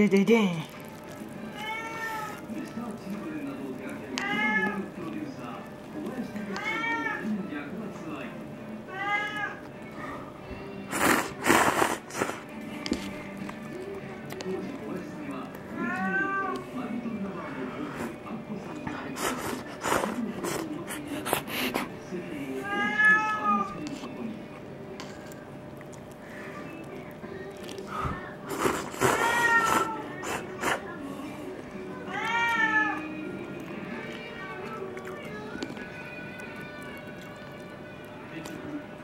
对对对。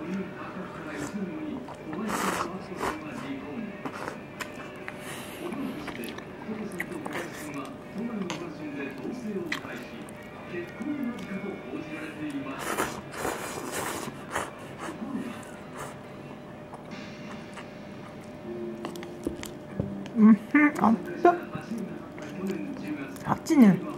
데데. 음, 없어. 박지는.